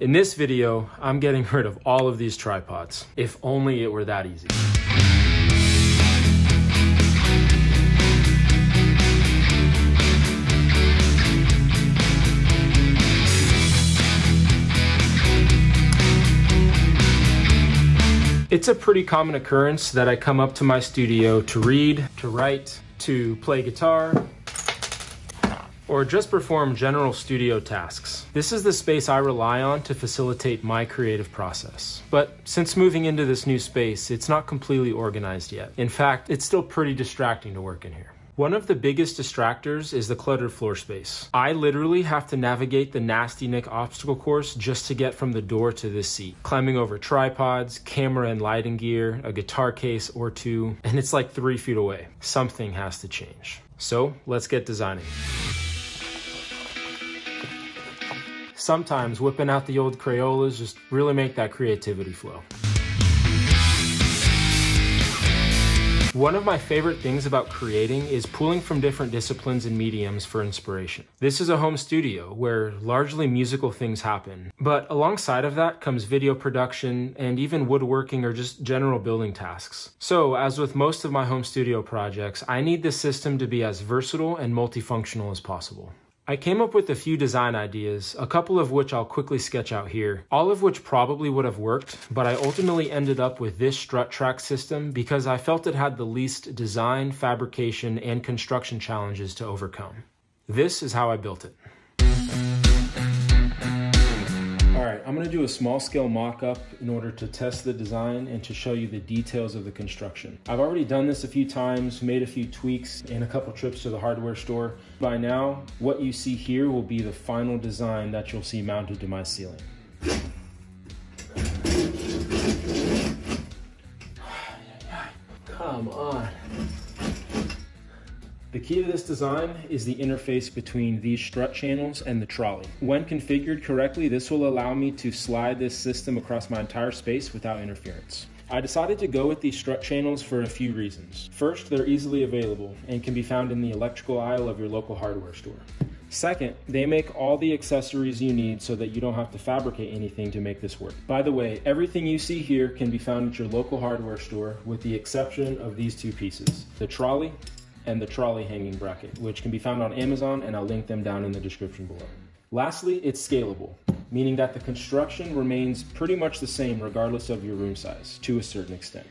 In this video, I'm getting rid of all of these tripods. If only it were that easy. It's a pretty common occurrence that I come up to my studio to read, to write, to play guitar, or just perform general studio tasks. This is the space I rely on to facilitate my creative process. But since moving into this new space, it's not completely organized yet. In fact, it's still pretty distracting to work in here. One of the biggest distractors is the cluttered floor space. I literally have to navigate the Nasty Nick obstacle course just to get from the door to this seat, climbing over tripods, camera and lighting gear, a guitar case or two, and it's like three feet away. Something has to change. So let's get designing. Sometimes whipping out the old Crayolas just really make that creativity flow. One of my favorite things about creating is pulling from different disciplines and mediums for inspiration. This is a home studio where largely musical things happen, but alongside of that comes video production and even woodworking or just general building tasks. So, as with most of my home studio projects, I need the system to be as versatile and multifunctional as possible. I came up with a few design ideas, a couple of which I'll quickly sketch out here, all of which probably would have worked, but I ultimately ended up with this strut track system because I felt it had the least design, fabrication, and construction challenges to overcome. This is how I built it. Right, I'm gonna do a small scale mock-up in order to test the design and to show you the details of the construction. I've already done this a few times, made a few tweaks and a couple trips to the hardware store. By now, what you see here will be the final design that you'll see mounted to my ceiling. The key to this design is the interface between these strut channels and the trolley. When configured correctly, this will allow me to slide this system across my entire space without interference. I decided to go with these strut channels for a few reasons. First, they're easily available and can be found in the electrical aisle of your local hardware store. Second, they make all the accessories you need so that you don't have to fabricate anything to make this work. By the way, everything you see here can be found at your local hardware store with the exception of these two pieces, the trolley and the trolley hanging bracket, which can be found on Amazon, and I'll link them down in the description below. Lastly, it's scalable, meaning that the construction remains pretty much the same regardless of your room size, to a certain extent.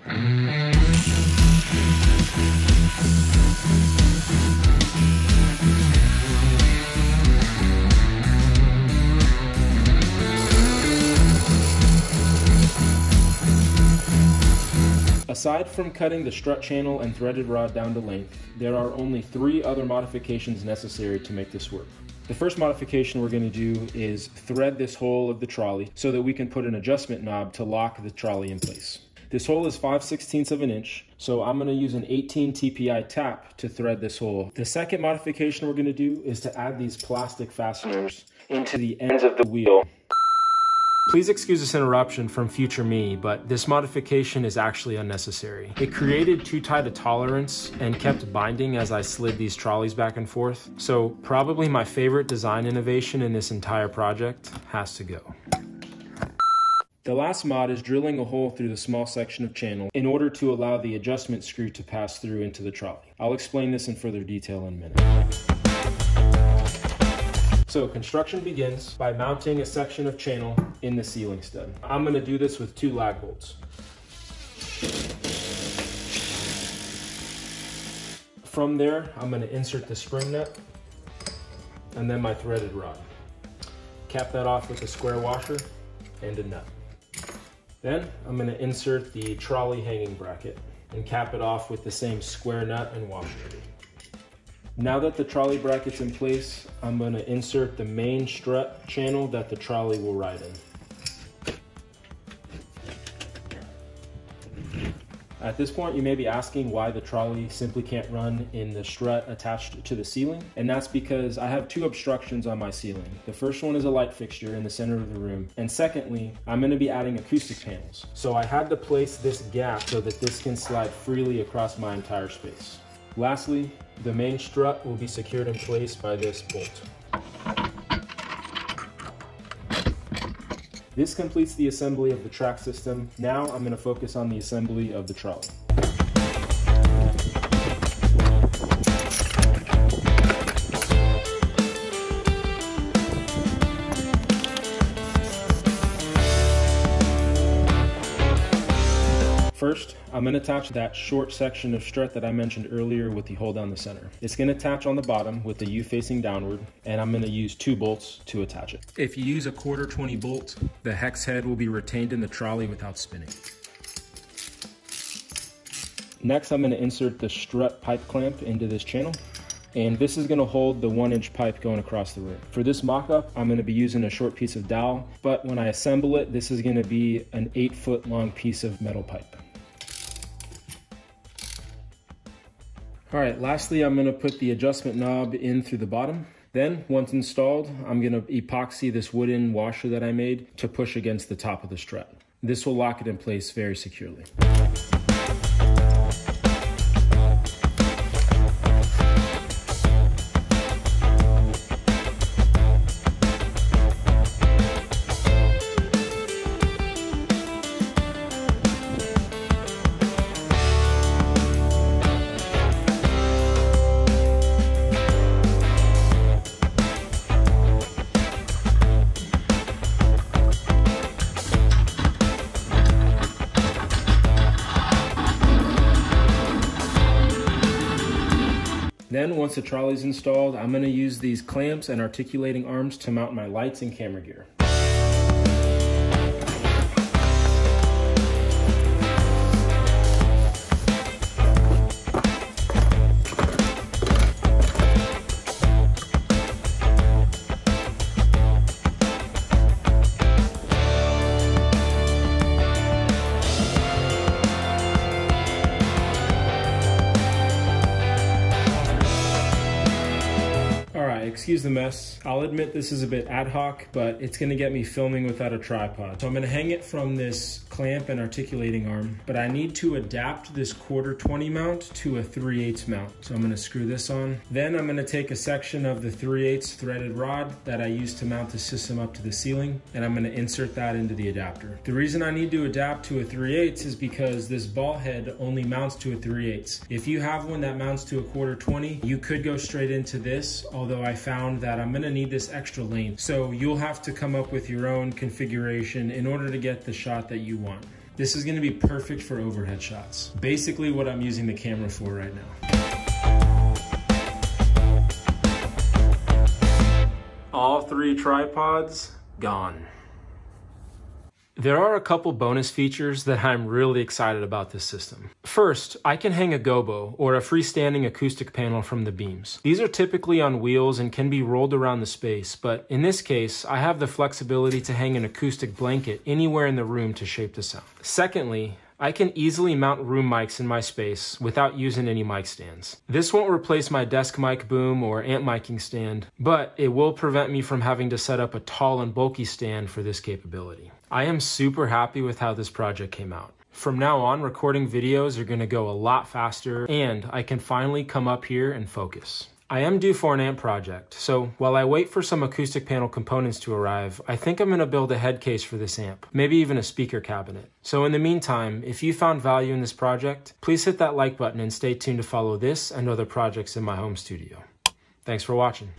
Aside from cutting the strut channel and threaded rod down to length, there are only three other modifications necessary to make this work. The first modification we're going to do is thread this hole of the trolley so that we can put an adjustment knob to lock the trolley in place. This hole is 5 16ths of an inch, so I'm going to use an 18 TPI tap to thread this hole. The second modification we're going to do is to add these plastic fasteners into the ends of the wheel Please excuse this interruption from future me, but this modification is actually unnecessary. It created too tight a tolerance and kept binding as I slid these trolleys back and forth, so probably my favorite design innovation in this entire project has to go. The last mod is drilling a hole through the small section of channel in order to allow the adjustment screw to pass through into the trolley. I'll explain this in further detail in a minute. So construction begins by mounting a section of channel in the ceiling stud. I'm gonna do this with two lag bolts. From there, I'm gonna insert the spring nut and then my threaded rod. Cap that off with a square washer and a nut. Then I'm gonna insert the trolley hanging bracket and cap it off with the same square nut and washer. Now that the trolley bracket's in place, I'm gonna insert the main strut channel that the trolley will ride in. At this point, you may be asking why the trolley simply can't run in the strut attached to the ceiling, and that's because I have two obstructions on my ceiling. The first one is a light fixture in the center of the room, and secondly, I'm gonna be adding acoustic panels. So I had to place this gap so that this can slide freely across my entire space. Lastly, the main strut will be secured in place by this bolt. This completes the assembly of the track system. Now I'm going to focus on the assembly of the trolley. First, I'm going to attach that short section of strut that I mentioned earlier with the hole down the center. It's going to attach on the bottom with the U facing downward, and I'm going to use two bolts to attach it. If you use a quarter 20 bolt, the hex head will be retained in the trolley without spinning. Next, I'm going to insert the strut pipe clamp into this channel and this is going to hold the one inch pipe going across the room. For this mock-up, I'm going to be using a short piece of dowel, but when I assemble it, this is going to be an eight foot long piece of metal pipe. All right, lastly, I'm gonna put the adjustment knob in through the bottom. Then, once installed, I'm gonna epoxy this wooden washer that I made to push against the top of the strut. This will lock it in place very securely. Then once the trolley's installed, I'm gonna use these clamps and articulating arms to mount my lights and camera gear. Excuse the mess. I'll admit this is a bit ad hoc, but it's gonna get me filming without a tripod. So I'm gonna hang it from this clamp and articulating arm, but I need to adapt this quarter 20 mount to a 3 8 mount. So I'm gonna screw this on. Then I'm gonna take a section of the 3 8 threaded rod that I used to mount the system up to the ceiling, and I'm gonna insert that into the adapter. The reason I need to adapt to a 3 8 is because this ball head only mounts to a 3 8 If you have one that mounts to a quarter 20, you could go straight into this, although I found that I'm gonna need this extra length. So you'll have to come up with your own configuration in order to get the shot that you want. This is gonna be perfect for overhead shots. Basically what I'm using the camera for right now. All three tripods gone. There are a couple bonus features that I'm really excited about this system. First, I can hang a gobo or a freestanding acoustic panel from the beams. These are typically on wheels and can be rolled around the space, but in this case, I have the flexibility to hang an acoustic blanket anywhere in the room to shape the sound. Secondly, I can easily mount room mics in my space without using any mic stands. This won't replace my desk mic boom or amp miking stand, but it will prevent me from having to set up a tall and bulky stand for this capability. I am super happy with how this project came out. From now on, recording videos are going to go a lot faster and I can finally come up here and focus. I am due for an amp project, so while I wait for some acoustic panel components to arrive, I think I'm going to build a head case for this amp, maybe even a speaker cabinet. So in the meantime, if you found value in this project, please hit that like button and stay tuned to follow this and other projects in my home studio. Thanks for watching.